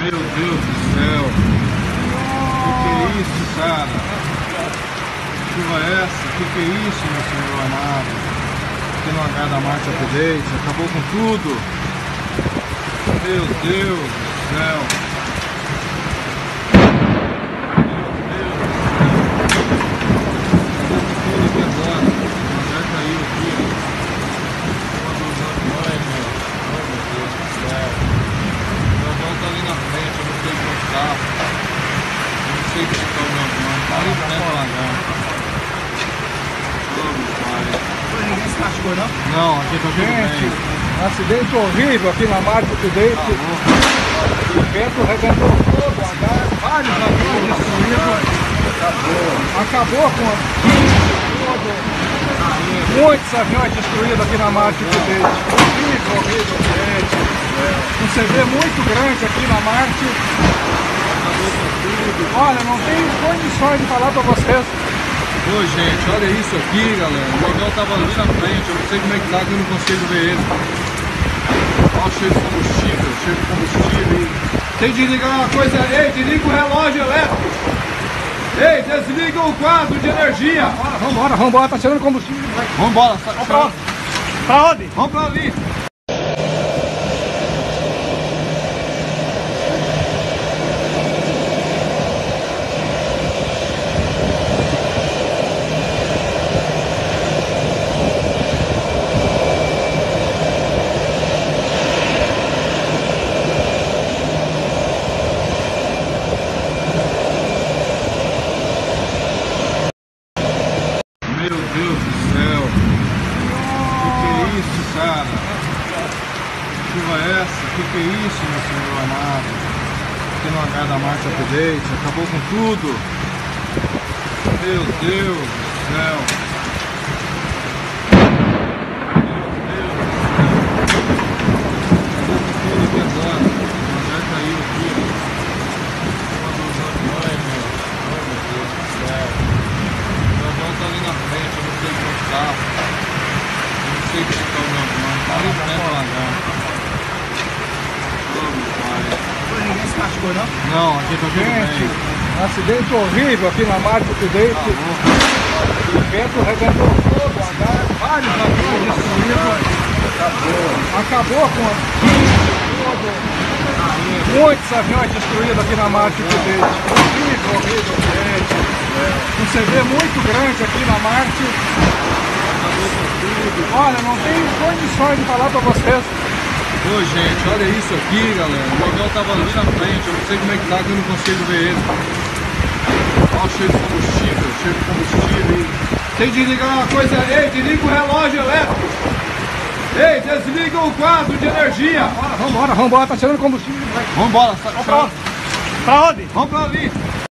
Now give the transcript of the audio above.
Meu Deus do céu. O que, que é isso, cara? Que chuva é essa? O que, que é isso, meu senhor amado? Aqui no H da Marte Update, acabou com tudo. Meu Deus do céu. Sei que está o meu irmão, tá ali perto do lagar. Ninguém se machucou, não? Não, aqui tá tudo Gente, bem. acidente horrível aqui na Marte Update. Tá o vento rebentou todo, vários aviões destruídos. Acabou com a... Muitos aviões destruídos aqui na Marte Update. Horrível, horrível, gente. Um CV muito grande aqui na Marte. Olha, não tem condições de falar pra vocês. Ô gente, olha isso aqui, galera. O avião tava ali na frente, eu não sei como é que tá, que eu não consigo ver ele. Olha cheio de combustível, cheio de combustível. Tem que desligar uma coisa, ei, desliga o relógio elétrico. Ei, desliga o quadro de energia. Bora, vambora, vambora, tá tirando combustível. Vambora, pra onde? Pra onde? Vamos pra ali. Meu Deus do céu. O que, que é isso, cara? Que chuva é essa? O que, que é isso, meu senhor amado? No H da Marte Update, acabou com tudo. Meu Deus do céu. Tudo pesado. Já caiu aqui. Uma dos aviões, meu. Oh, meu Deus do céu. Meu irmão tá ali na frente, eu não não sei como tá o meu irmão, tá ali perto do lagar. Oh. Ninguém se machucou, não? Não, aqui tá tudo Gente, bem. acidente horrível aqui na Marte Update. Tá. O vento rebentou todo, vários aviões destruídos. Acabou com a... Muitos aviões destruídos aqui na Marte Update. Horrível, horrível, gente. Um CV muito grande aqui na Marte. Olha, não tem condições de falar pra vocês. Ô gente, olha isso aqui, galera. O avião tava ali na frente, eu não sei como é que tá, que eu não consigo ver ele. Olha cheio de combustível, cheio de combustível. Tem que desligar uma coisa, ei, desliga o relógio elétrico. Ei, desliga o quadro de energia. Bora, vambora, vambora, tá tirando combustível. Vambora, Vamos pra onde? Pra onde? Vamos pra ali.